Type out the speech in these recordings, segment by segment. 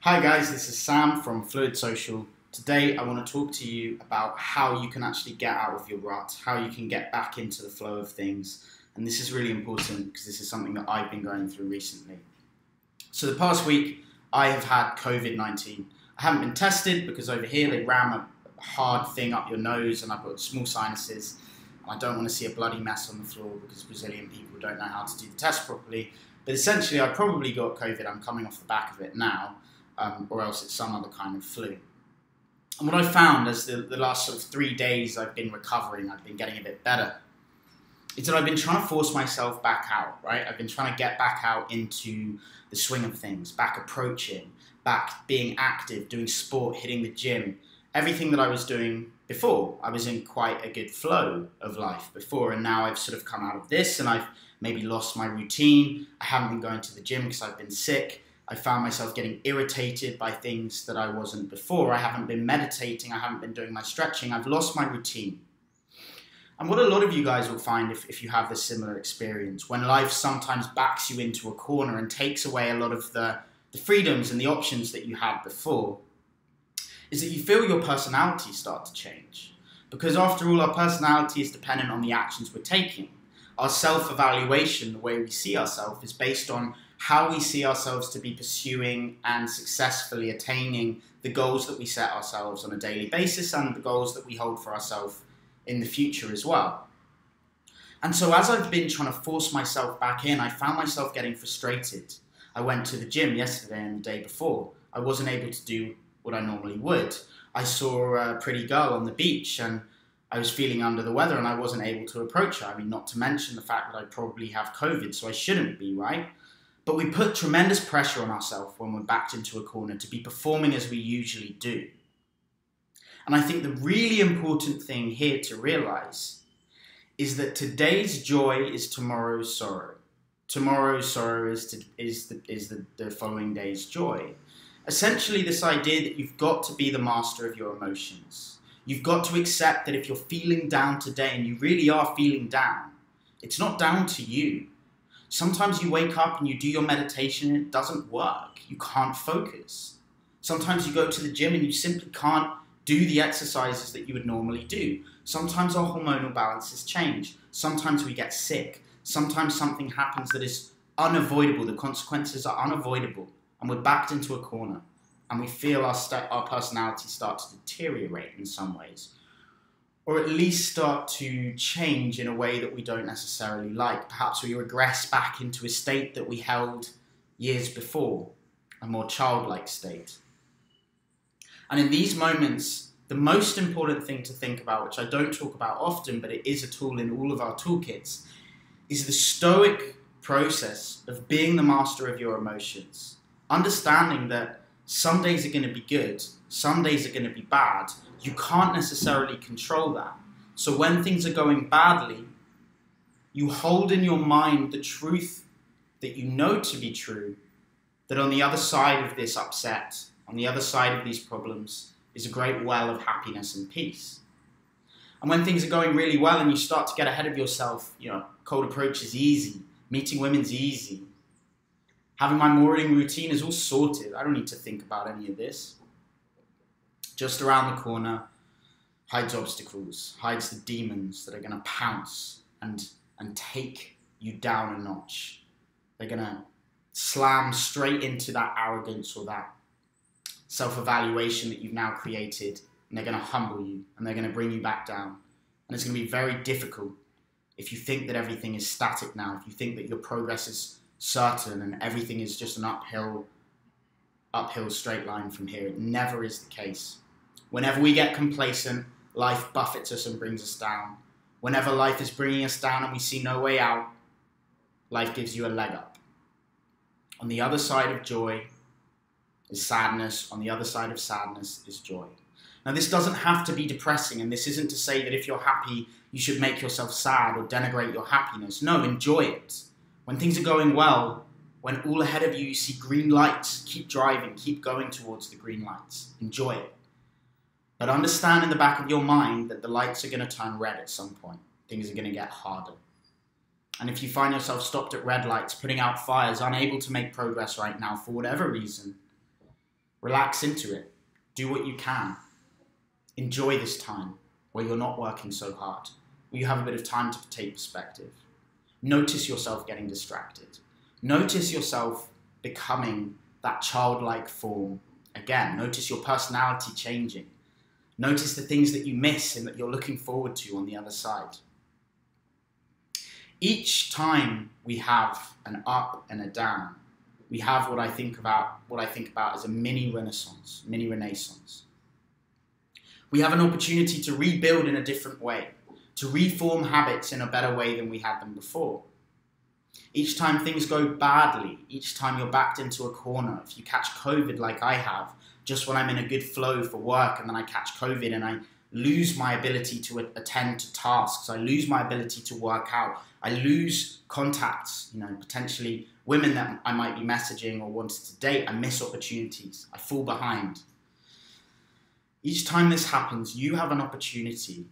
Hi guys, this is Sam from Fluid Social. Today I want to talk to you about how you can actually get out of your rut, how you can get back into the flow of things. And this is really important because this is something that I've been going through recently. So the past week I have had COVID-19. I haven't been tested because over here they ram a hard thing up your nose and I've got small sinuses. I don't want to see a bloody mess on the floor because Brazilian people don't know how to do the test properly. But essentially I probably got COVID. I'm coming off the back of it now um, or else it's some other kind of flu. And what I found as the, the last sort of three days I've been recovering, I've been getting a bit better, is that I've been trying to force myself back out, right? I've been trying to get back out into the swing of things, back approaching, back being active, doing sport, hitting the gym, everything that I was doing before. I was in quite a good flow of life before, and now I've sort of come out of this and I've maybe lost my routine. I haven't been going to the gym because I've been sick. I found myself getting irritated by things that I wasn't before. I haven't been meditating, I haven't been doing my stretching, I've lost my routine. And what a lot of you guys will find if, if you have this similar experience, when life sometimes backs you into a corner and takes away a lot of the, the freedoms and the options that you had before, is that you feel your personality start to change. Because after all, our personality is dependent on the actions we're taking. Our self evaluation, the way we see ourselves, is based on how we see ourselves to be pursuing and successfully attaining the goals that we set ourselves on a daily basis and the goals that we hold for ourselves in the future as well. And so, as I've been trying to force myself back in, I found myself getting frustrated. I went to the gym yesterday and the day before. I wasn't able to do what I normally would. I saw a pretty girl on the beach and I was feeling under the weather and I wasn't able to approach her. I mean, not to mention the fact that I probably have COVID, so I shouldn't be, right? But we put tremendous pressure on ourselves when we're backed into a corner to be performing as we usually do. And I think the really important thing here to realize is that today's joy is tomorrow's sorrow. Tomorrow's sorrow is, to, is, the, is the, the following day's joy. Essentially, this idea that you've got to be the master of your emotions. You've got to accept that if you're feeling down today and you really are feeling down, it's not down to you. Sometimes you wake up and you do your meditation and it doesn't work. You can't focus. Sometimes you go to the gym and you simply can't do the exercises that you would normally do. Sometimes our hormonal balances change. Sometimes we get sick. Sometimes something happens that is unavoidable. The consequences are unavoidable. And we're backed into a corner. And we feel our, st- our personality start to deteriorate in some ways or at least start to change in a way that we don't necessarily like. Perhaps we regress back into a state that we held years before, a more childlike state. And in these moments, the most important thing to think about, which I don't talk about often, but it is a tool in all of our toolkits, is the stoic process of being the master of your emotions. Understanding that some days are going to be good, some days are going to be bad, you can't necessarily control that. So when things are going badly, you hold in your mind the truth that you know to be true, that on the other side of this upset, on the other side of these problems, is a great well of happiness and peace. And when things are going really well and you start to get ahead of yourself, you know, cold approach is easy, meeting women's easy, having my morning routine is all sorted. I don't need to think about any of this just around the corner, hides obstacles, hides the demons that are going to pounce and, and take you down a notch. They're going to slam straight into that arrogance or that self evaluation that you've now created, and they're going to humble you and they're going to bring you back down. And it's going to be very difficult if you think that everything is static now, if you think that your progress is certain and everything is just an uphill uphill straight line from here. It never is the case. Whenever we get complacent, life buffets us and brings us down. Whenever life is bringing us down and we see no way out, life gives you a leg up. On the other side of joy is sadness. On the other side of sadness is joy. Now, this doesn't have to be depressing, and this isn't to say that if you're happy, you should make yourself sad or denigrate your happiness. No, enjoy it. When things are going well, when all ahead of you you see green lights, keep driving, keep going towards the green lights. Enjoy it. But understand in the back of your mind that the lights are going to turn red at some point. Things are going to get harder. And if you find yourself stopped at red lights, putting out fires, unable to make progress right now for whatever reason, relax into it. Do what you can. Enjoy this time where you're not working so hard, where you have a bit of time to take perspective. Notice yourself getting distracted. Notice yourself becoming that childlike form again. Notice your personality changing. Notice the things that you miss and that you're looking forward to on the other side. Each time we have an up and a down, we have what I think about what I think about as a mini renaissance, mini renaissance. We have an opportunity to rebuild in a different way, to reform habits in a better way than we had them before. Each time things go badly, each time you're backed into a corner, if you catch COVID like I have, just when I'm in a good flow for work and then I catch COVID and I lose my ability to attend to tasks, I lose my ability to work out, I lose contacts, you know, potentially women that I might be messaging or wanted to date, I miss opportunities, I fall behind. Each time this happens, you have an opportunity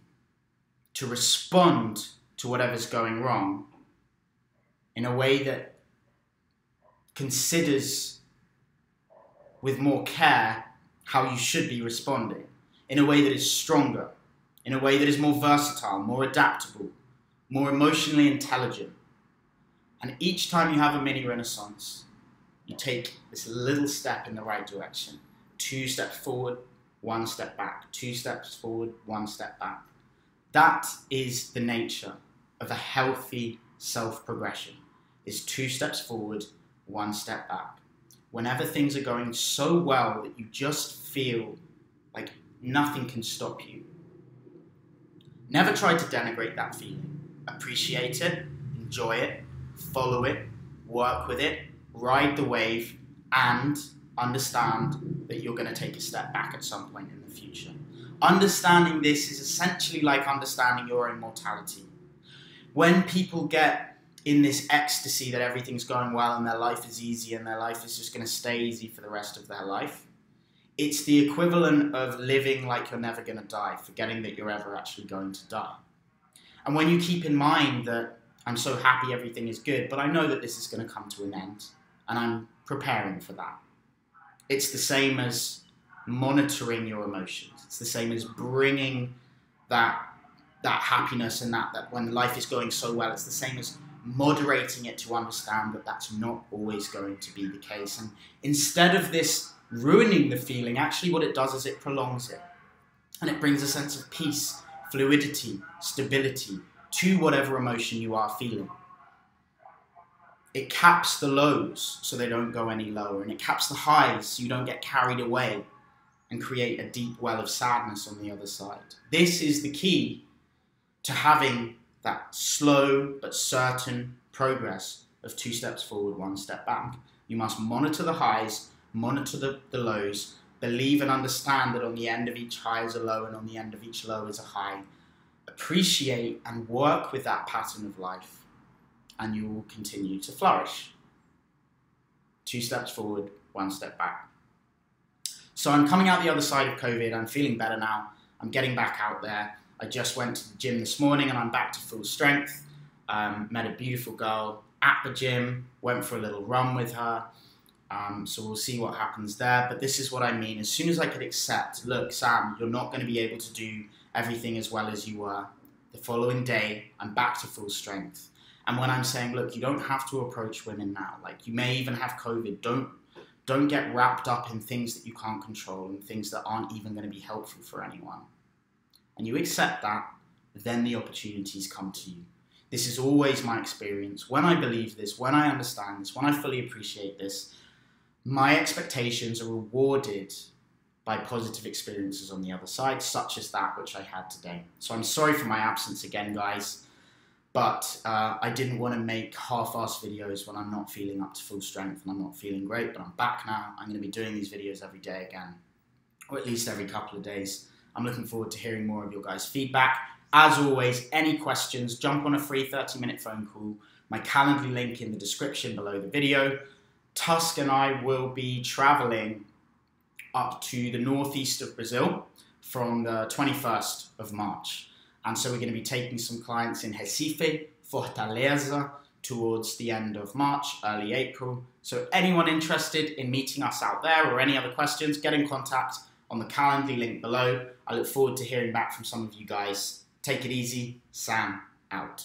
to respond to whatever's going wrong in a way that considers with more care how you should be responding, in a way that is stronger, in a way that is more versatile, more adaptable, more emotionally intelligent. And each time you have a mini renaissance, you take this little step in the right direction. Two steps forward, one step back. Two steps forward, one step back. That is the nature of a healthy self progression is two steps forward, one step back. Whenever things are going so well that you just feel like nothing can stop you, never try to denigrate that feeling. Appreciate it, enjoy it, follow it, work with it, ride the wave, and understand that you're going to take a step back at some point in the future. Understanding this is essentially like understanding your own mortality. When people get in this ecstasy that everything's going well and their life is easy and their life is just going to stay easy for the rest of their life. It's the equivalent of living like you're never going to die, forgetting that you're ever actually going to die. And when you keep in mind that I'm so happy everything is good, but I know that this is going to come to an end, and I'm preparing for that. It's the same as monitoring your emotions. It's the same as bringing that that happiness and that that when life is going so well. It's the same as moderating it to understand that that's not always going to be the case. And instead of this ruining the feeling, actually, what it does is it prolongs it. And it brings a sense of peace, fluidity, stability to whatever emotion you are feeling. It caps the lows so they don't go any lower, and it caps the highs so you don't get carried away and create a deep well of sadness on the other side. This is the key to having that slow but certain progress of two steps forward, one step back. You must monitor the highs, monitor the, the lows, believe and understand that on the end of each high is a low and on the end of each low is a high. Appreciate and work with that pattern of life, and you will continue to flourish. Two steps forward, one step back. So I'm coming out the other side of COVID. I'm feeling better now. I'm getting back out there. I just went to the gym this morning and I'm back to full strength. Um, met a beautiful girl at the gym, went for a little run with her. Um, so we'll see what happens there. But this is what I mean. As soon as I could accept, look, Sam, you're not going to be able to do everything as well as you were. The following day, I'm back to full strength. And when I'm saying, look, you don't have to approach women now. Like you may even have COVID. Don't don't get wrapped up in things that you can't control and things that aren't even going to be helpful for anyone and you accept that, then the opportunities come to you. This is always my experience. When I believe this, when I understand this, when I fully appreciate this, my expectations are rewarded by positive experiences on the other side, such as that which I had today. So I'm sorry for my absence again, guys, but uh, I didn't want to make half-assed videos when I'm not feeling up to full strength and I'm not feeling great, but I'm back now. I'm going to be doing these videos every day again, or at least every couple of days. I'm looking forward to hearing more of your guys' feedback. As always, any questions, jump on a free 30 minute phone call. My Calendly link in the description below the video. Tusk and I will be traveling up to the northeast of Brazil from the 21st of March. And so we're going to be taking some clients in Recife Fortaleza towards the end of March, early April. So, anyone interested in meeting us out there or any other questions, get in contact on the Calendly link below. I look forward to hearing back from some of you guys. Take it easy. Sam out.